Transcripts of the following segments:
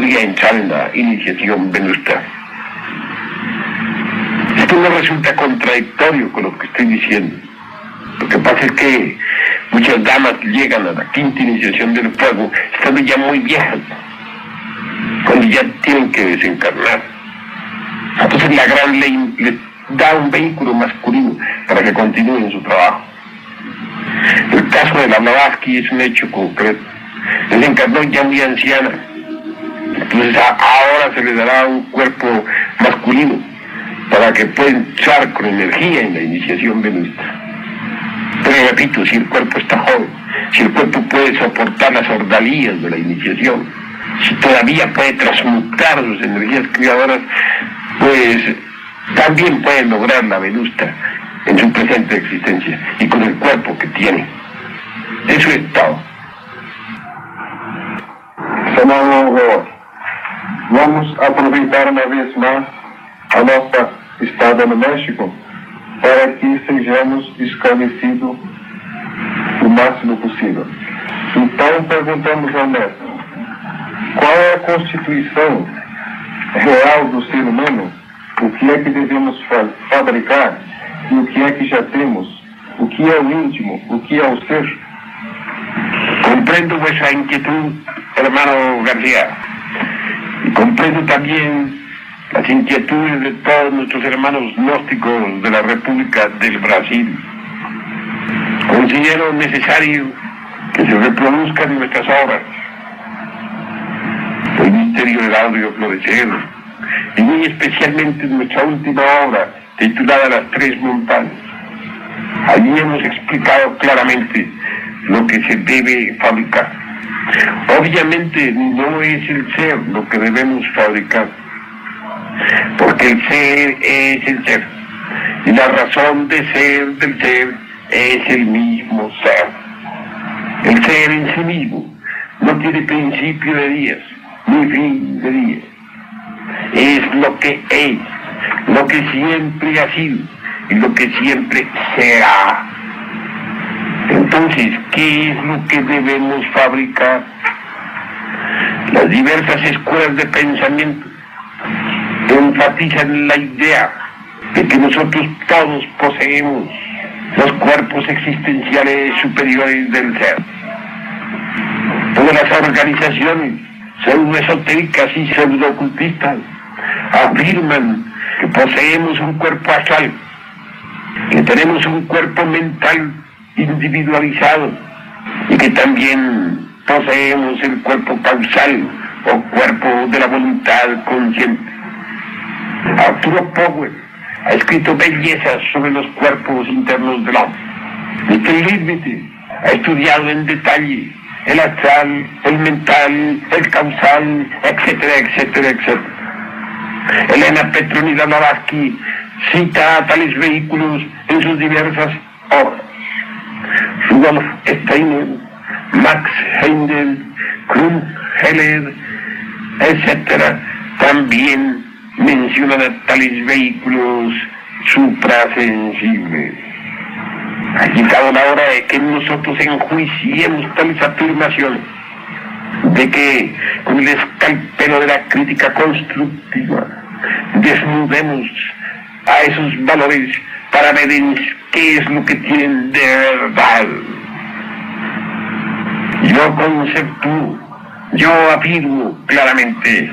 podría entrar en la iniciación venusta. Esto no resulta contradictorio con lo que estoy diciendo. Lo que pasa es que muchas damas llegan a la quinta iniciación del fuego estando ya muy viejas, cuando ya tienen que desencarnar. Entonces la gran ley les da un vehículo masculino para que continúen su trabajo. El caso de la Blavatsky es un hecho concreto. Desencarnó ya muy anciana. Entonces ahora se le dará un cuerpo masculino para que pueda entrar con energía en la iniciación venusta. Pero repito, si el cuerpo está joven, si el cuerpo puede soportar las ordalías de la iniciación, si todavía puede transmutar sus energías criadoras, pues también puede lograr la venusta en su presente existencia y con el cuerpo que tiene. Eso es todo. Vamos aproveitar una vez más a nuestra estada no México para que sejamos esclarecidos o máximo possível. Então, perguntamos ao neto, qual é a constituição real do ser humano? O que é que devemos fabricar e o que é que já temos? O que é o íntimo? O que é o ser? Comprendo vuestra inquietud, hermano García, comprendo también las inquietudes de todos nuestros hermanos gnósticos de la República del Brasil. Considero necesario que se reproduzcan nuestras obras. El misterio del audio florecer, y muy especialmente nuestra última obra, titulada Las Tres Montañas. Allí hemos explicado claramente lo que se debe fabricar. Obviamente no es el ser lo que debemos fabricar, porque el ser es el ser, y la razón de ser del ser es el mismo ser. El ser en sí mismo no tiene principio de días, ni fin de días. Es lo que es, lo que siempre ha sido y lo que siempre será. Entonces, ¿qué es lo que debemos fabricar? Las diversas escuelas de pensamiento enfatizan la idea de que nosotros todos poseemos los cuerpos existenciales superiores del ser. Todas las organizaciones pseudo-esotéricas y pseudo-ocultistas afirman que poseemos un cuerpo astral, que tenemos un cuerpo mental individualizado y que también poseemos el cuerpo causal o cuerpo de la voluntad consciente. Arturo Powell ha escrito bellezas sobre los cuerpos internos del hombre. Mr. Límite ha estudiado en detalle el astral, el mental, el causal, etcétera, etcétera, etcétera. Elena Petronila Blavatsky cita tales vehículos en sus diversas obras. Rudolf Steiner, Max Heindel, Krumm Heller, etcétera, también mencionan tales vehículos suprasensibles. Ha llegado la hora de que nosotros enjuiciemos tales afirmaciones, de que con el escalpelo de la crítica constructiva desnudemos a esos valores para ver qué es lo que tienen de verdad. Yo conceptúo, yo afirmo claramente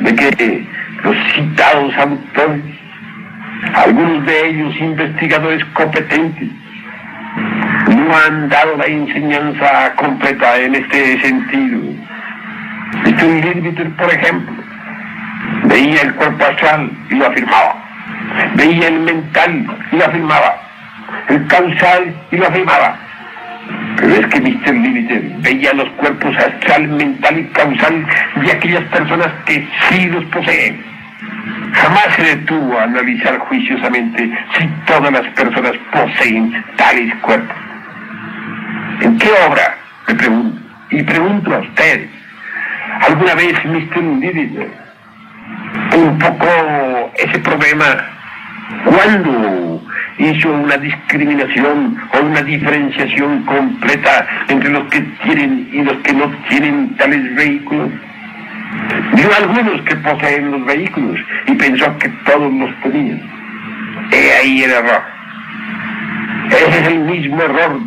de que los citados autores, algunos de ellos investigadores competentes, no han dado la enseñanza completa en este sentido. Este límite, por ejemplo, veía el cuerpo astral y lo afirmaba, veía el mental y lo afirmaba, el causal y lo afirmaba. Pero es que Mr. Límite veía los cuerpos astral, mental y causal de aquellas personas que sí los poseen. Jamás se detuvo a analizar juiciosamente si todas las personas poseen tales cuerpos. ¿En qué obra? Me pregunto. Y pregunto a ustedes. ¿Alguna vez Mr. Límite un poco ese problema cuando hizo una discriminación o una diferenciación completa entre los que tienen y los que no tienen tales vehículos. Vio algunos que poseen los vehículos y pensó que todos los tenían. He ahí el error. Ese es el mismo error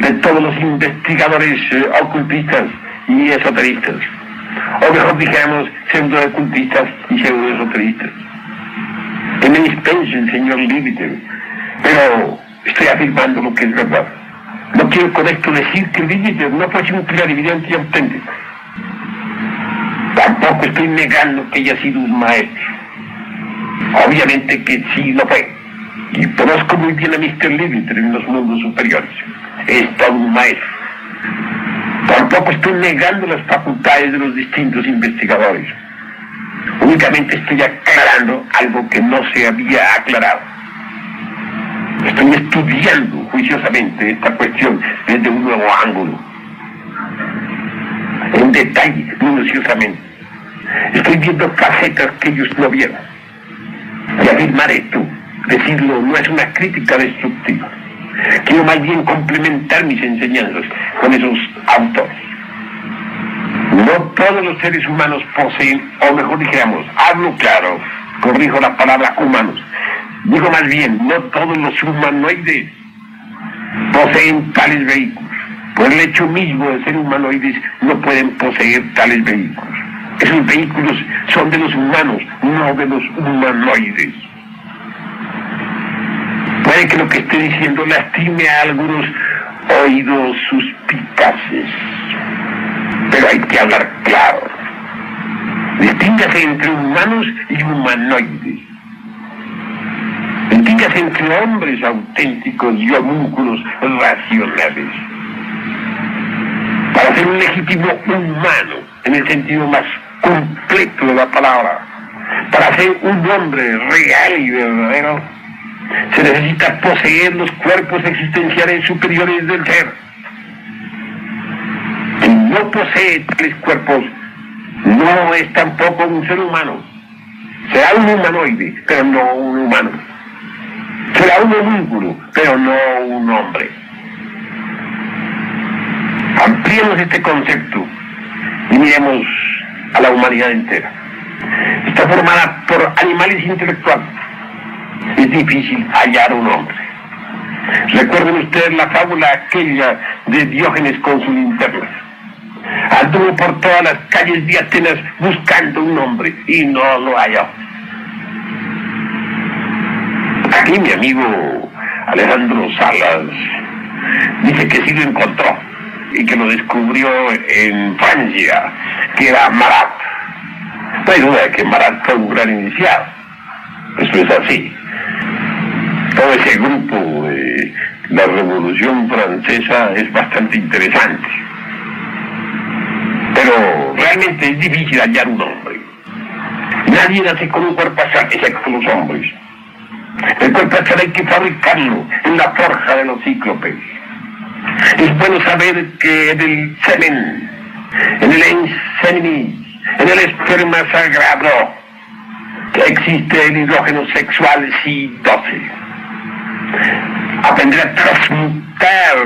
de todos los investigadores eh, ocultistas y esoteristas. O mejor dijéramos, pseudo-ocultistas y pseudo-esoteristas. Que me dispensen, señor Límite, pero estoy afirmando lo que es verdad. No quiero con esto decir que Límite no fue un clarividente y auténtico. Tampoco estoy negando que haya sido un maestro. Obviamente que sí lo fue. Y conozco muy bien a Mr. Livingston en los mundos superiores. Es todo un maestro. Tampoco estoy negando las facultades de los distintos investigadores. Únicamente estoy aclarando algo que no se había aclarado. Estoy estudiando juiciosamente esta cuestión desde un nuevo ángulo. En detalle, minuciosamente. Estoy viendo facetas que ellos no vieron. Y afirmar esto, decirlo, no es una crítica destructiva. Quiero más bien complementar mis enseñanzas con esos autores. No todos los seres humanos poseen, o mejor dijéramos, hablo claro, corrijo la palabra humanos. Digo más bien, no todos los humanoides poseen tales vehículos. Por el hecho mismo de ser humanoides, no pueden poseer tales vehículos. Esos vehículos son de los humanos, no de los humanoides. Puede que lo que esté diciendo lastime a algunos oídos suspicaces, pero hay que hablar claro. Distíngase entre humanos y humanoides. Distíngase entre hombres auténticos y homúnculos racionales. Para ser un legítimo humano, en el sentido más completo de la palabra, para ser un hombre real y verdadero, se necesita poseer los cuerpos existenciales superiores del ser. Quien no posee tales cuerpos no es tampoco un ser humano. Será un humanoide, pero no un humano. Será un homúnculo, pero no un hombre. Ampliemos este concepto y miremos a la humanidad entera. Está formada por animales intelectuales. Es difícil hallar un hombre. Recuerden ustedes la fábula aquella de Diógenes con su linterna. Anduvo por todas las calles de Atenas buscando un hombre y no lo halló. Aquí mi amigo Alejandro Salas dice que sí lo encontró y que lo descubrió en Francia, que era Marat. No hay duda de que Marat fue un gran iniciado. Eso es así. Todo ese grupo de la Revolución Francesa es bastante interesante. Pero realmente es difícil hallar un hombre. Nadie nace con un cuerpo astral, excepto los hombres. Cuerpo astral hay que fabricarlo en la forja de los cíclopes. Es bueno saber que en el semen, en el enseminis, en el esperma sagrado, existe el hidrógeno sexual C12. Aprender a transmutar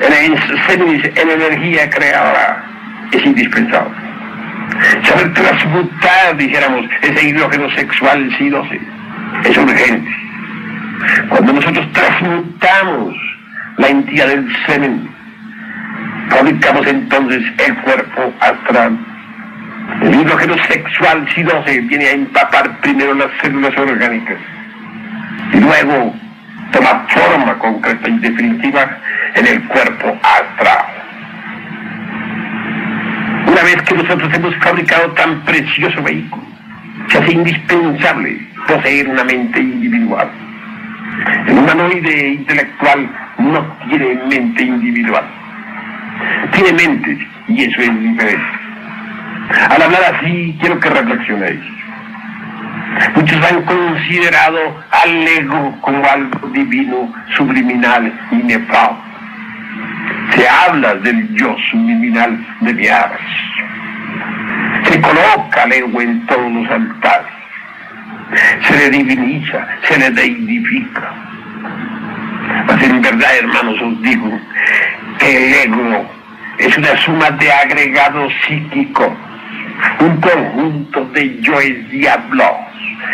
el enseminis en energía creadora es indispensable. Saber transmutar, dijéramos, ese hidrógeno sexual C12 es urgente. Cuando nosotros transmutamos la entidad del semen. Fabricamos entonces el cuerpo astral. El hidrógeno sexual se viene a empapar primero las células orgánicas y luego toma forma concreta y definitiva en el cuerpo astral. Una vez que nosotros hemos fabricado tan precioso vehículo, se hace indispensable poseer una mente individual. El humanoide intelectual no tiene mente individual. Tiene mente y eso es diferente. Al hablar así, quiero que reflexionéis. Muchos han considerado al ego como algo divino, subliminal, inefable. Se habla del yo subliminal de Viaras. Se coloca al ego en todos los altares. Se le diviniza, se le deidifica pues en verdad, hermanos, os digo que el ego es una suma de agregados psíquicos un conjunto de yoes diablos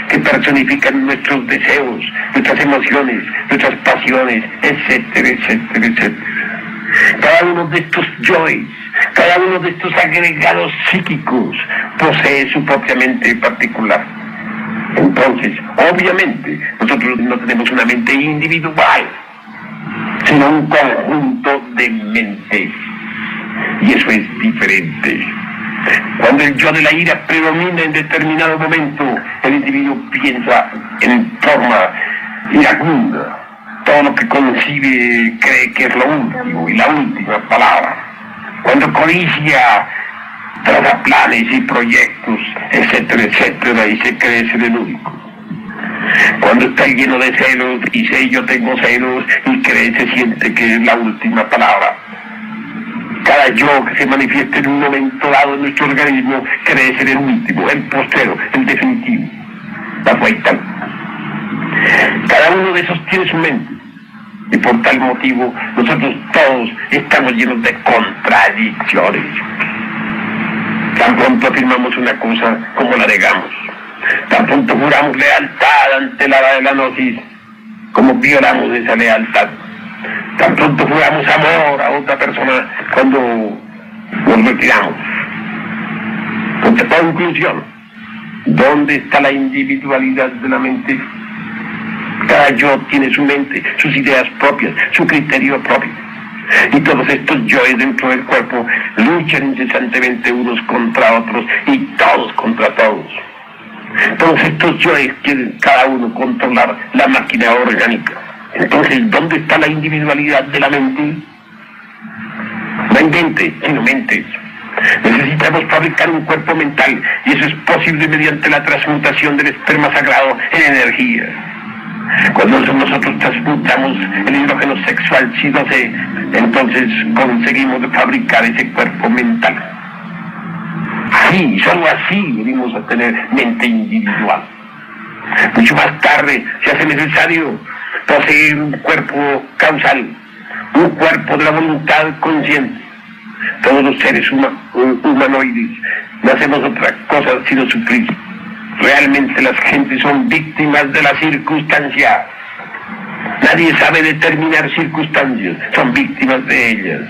que personifican nuestros deseos, nuestras emociones, nuestras pasiones, etcétera, etcétera, etcétera. Cada uno de estos yoes, cada uno de estos agregados psíquicos posee su propia mente particular. Entonces, obviamente, nosotros no tenemos una mente individual, sino un conjunto de mentes. Y eso es diferente. Cuando el yo de la ira predomina en determinado momento, el individuo piensa en forma iracunda. Todo lo que concibe cree que es lo último y la última palabra. Cuando codicia traza planes y proyectos, etcétera, etcétera, y se cree ser el único. Cuando está lleno de celos, dice yo tengo celos y cree, se siente que es la última palabra. Cada yo que se manifiesta en un momento dado en nuestro organismo cree ser el último, el postero, el definitivo. La vuelta. Cada uno de esos tiene su mente. Y por tal motivo nosotros todos estamos llenos de contradicciones. Tan pronto afirmamos una cosa como la negamos. Tan pronto juramos lealtad ante la de la gnosis como violamos esa lealtad. Tan pronto juramos amor a otra persona cuando nos retiramos. Conclusión. ¿Dónde está la individualidad de la mente? Cada yo tiene su mente, sus ideas propias, su criterio propio. Y todos estos yoes dentro del cuerpo luchan incesantemente unos contra otros y todos contra todos. Todos estos yoes quieren cada uno controlar la máquina orgánica. Entonces, ¿dónde está la individualidad de la mente? No invente, sino mentes. Necesitamos fabricar un cuerpo mental y eso es posible mediante la transmutación del esperma sagrado en energía. Cuando nosotros transmutamos el hidrógeno sexual C12, entonces conseguimos fabricar ese cuerpo mental. Así, solo así venimos a tener mente individual. Mucho más tarde se hace necesario poseer un cuerpo causal, un cuerpo de la voluntad consciente. Todos los seres humanoides no hacemos otra cosa sino sufrir. Realmente las gentes son víctimas de la circunstancia. Nadie sabe determinar circunstancias, son víctimas de ellas.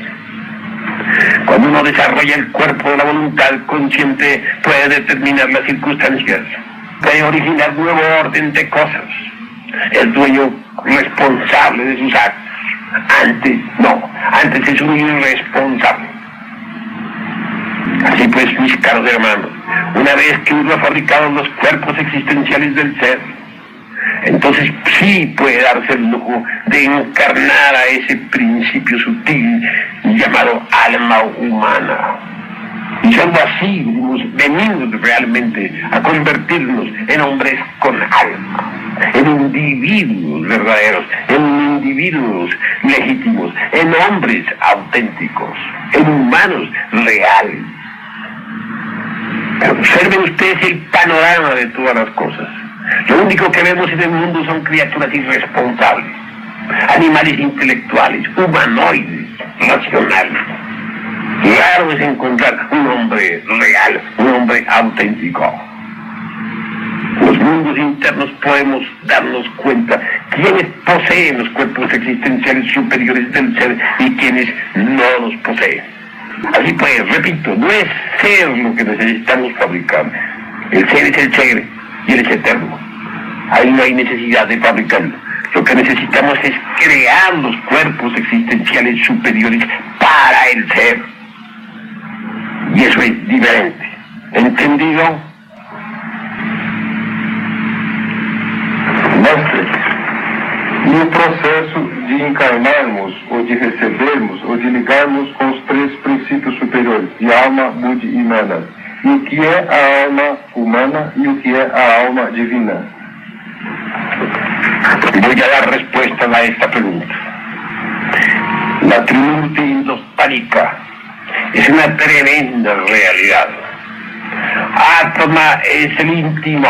Cuando uno desarrolla el cuerpo de la voluntad consciente, puede determinar las circunstancias, puede originar nuevo orden de cosas. El dueño responsable de sus actos. Antes, no, antes es un irresponsable. Así pues, mis caros hermanos, una vez que uno ha fabricado los cuerpos existenciales del ser, entonces sí puede darse el lujo de encarnar a ese principio sutil llamado alma humana. Y solo así venimos realmente a convertirnos en hombres con alma, en individuos verdaderos, en individuos legítimos, en hombres auténticos, en humanos reales. Observen ustedes el panorama de todas las cosas. Lo único que vemos en el mundo son criaturas irresponsables, animales intelectuales, humanoides, racionales. Raro es encontrar un hombre real, un hombre auténtico. Los mundos internos podemos darnos cuenta quiénes poseen los cuerpos existenciales superiores del ser y quiénes no los poseen. Así pues, repito, no es ser lo que necesitamos fabricar. El ser es el ser y él es eterno. Ahí no hay necesidad de fabricarlo. Lo que necesitamos es crear los cuerpos existenciales superiores para el ser. Y eso es diferente. ¿Entendido? No processo de encarnarmos ou de recebermos ou de ligarmos com os três princípios superiores, de alma, budi e mana. E o que é a alma humana e o que é a alma divina? Voy a dar respuesta a esta pregunta. La Trinity indostánica es una tremenda realidad. Atma es el íntimo,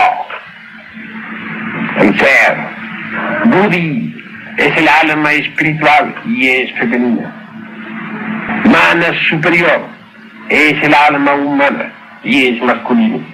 el ser. Budi es el alma espiritual y es femenina. Mana superior es el alma humana y es masculino.